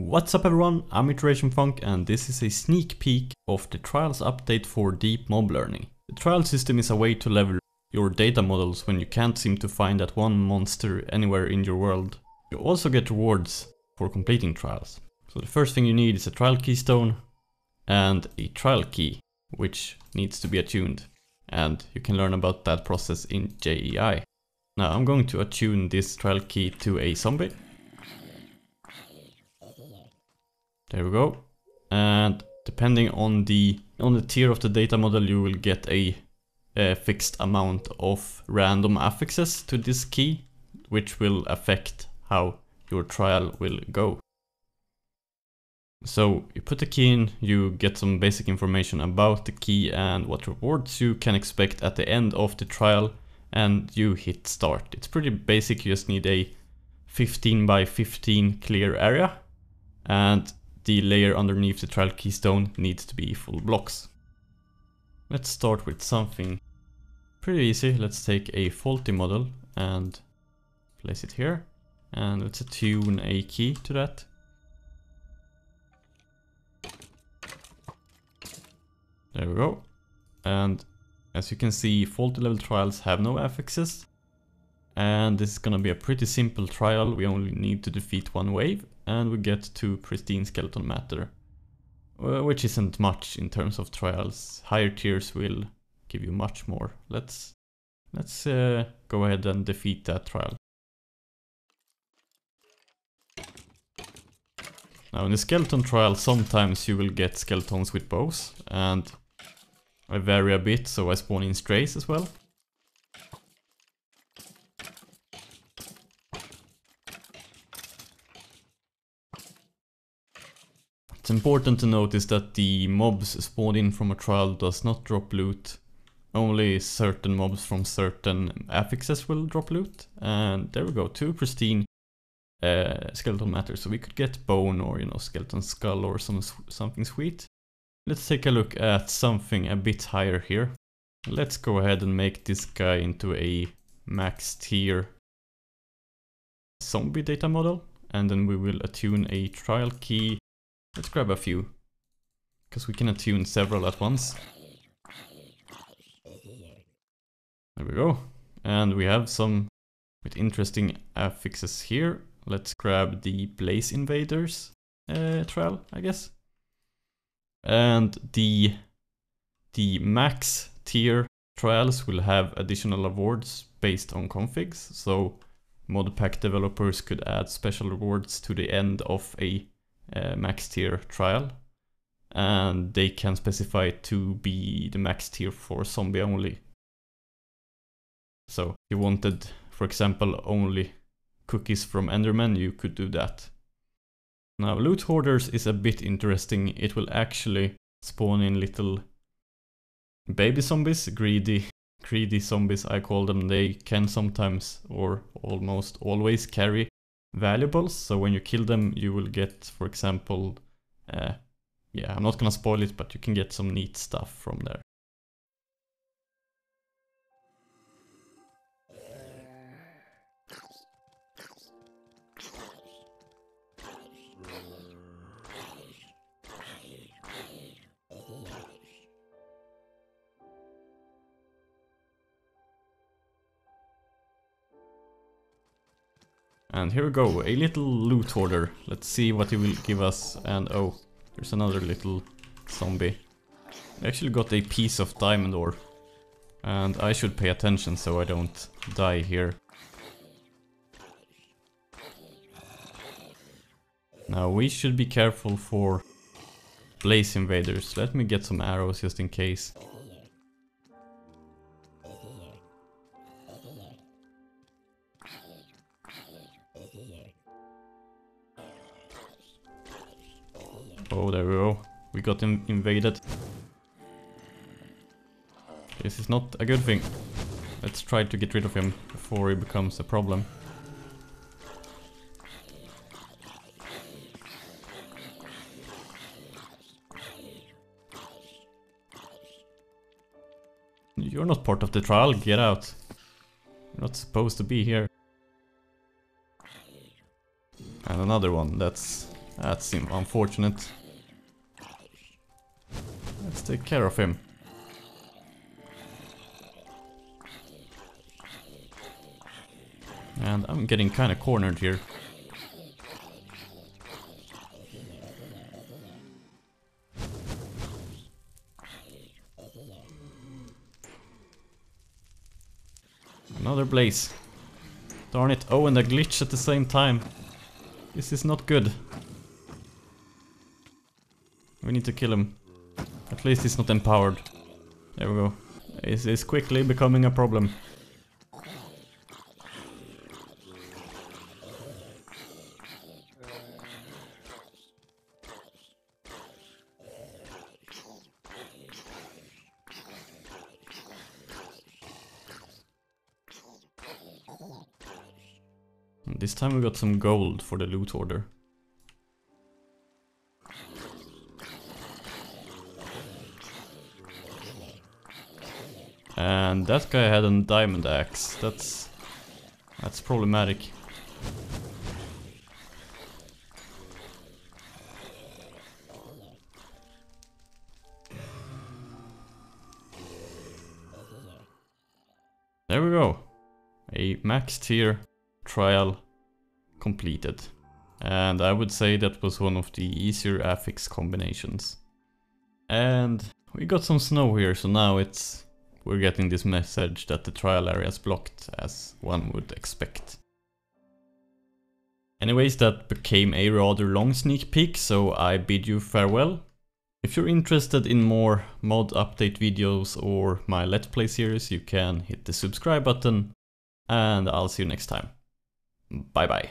What's up everyone, I'm Iteration Funk and this is a sneak peek of the Trials update for Deep Mob Learning. The trial system is a way to level your data models when you can't seem to find that one monster anywhere in your world. You also get rewards for completing trials. So the first thing you need is a trial keystone and a trial key, which needs to be attuned. And you can learn about that process in JEI. Now I'm going to attune this trial key to a zombie There we go. And depending on the on the tier of the data model, you will get a, a fixed amount of random affixes to this key, which will affect how your trial will go. So you put the key in, you get some basic information about the key and what rewards you can expect at the end of the trial and you hit start. It's pretty basic, you just need a 15 by 15 clear area and the layer underneath the trial keystone needs to be full blocks. Let's start with something pretty easy. Let's take a faulty model and place it here. And let's attune a key to that. There we go. And as you can see, faulty level trials have no affixes. And this is gonna be a pretty simple trial. We only need to defeat one wave and we get to pristine skeleton matter. Uh, which isn't much in terms of trials. Higher tiers will give you much more. Let's let's uh, go ahead and defeat that trial. Now in the skeleton trial sometimes you will get skeletons with bows and I vary a bit so I spawn in strays as well. It's important to notice that the mobs spawned in from a trial does not drop loot. Only certain mobs from certain affixes will drop loot. And there we go, two pristine uh, matter. So we could get bone or, you know, skeleton skull or some something sweet. Let's take a look at something a bit higher here. Let's go ahead and make this guy into a max tier zombie data model. And then we will attune a trial key Let's grab a few. Because we can attune several at once. There we go. And we have some with interesting affixes here. Let's grab the Blaze Invaders uh, trial, I guess. And the, the max tier trials will have additional awards based on configs. So modpack developers could add special rewards to the end of a uh, max tier trial and they can specify to be the max tier for zombie only. So if you wanted, for example, only cookies from Enderman, you could do that. Now loot hoarders is a bit interesting. It will actually spawn in little baby zombies, greedy, greedy zombies I call them. They can sometimes or almost always carry valuables. So when you kill them, you will get, for example, uh, yeah, I'm not gonna spoil it, but you can get some neat stuff from there. And here we go, a little loot hoarder. Let's see what he will give us. And oh, there's another little zombie. I actually got a piece of diamond ore. And I should pay attention so I don't die here. Now we should be careful for blaze invaders. Let me get some arrows just in case. Oh, there we go. We got him invaded. This is not a good thing. Let's try to get rid of him before he becomes a problem. You're not part of the trial, get out. You're not supposed to be here. And another one, that's That's unfortunate. Let's take care of him. And I'm getting kinda cornered here. Another blaze. Darn it. Oh, and a glitch at the same time. This is not good. We need to kill him. At least he's not empowered. There we go. This is quickly becoming a problem. This time we got some gold for the loot hoarder. And that guy had a diamond axe. That's that's problematic. There we go. A max tier trial completed. And I would say that was one of the easier affix combinations. And we got some snow here, so now it's we're getting this message that the trial area is blocked, as one would expect. Anyways, that became a rather long sneak peek, so I bid you farewell. If you're interested in more mod update videos or my Let's Play series, you can hit the subscribe button, and I'll see you next time. Bye bye.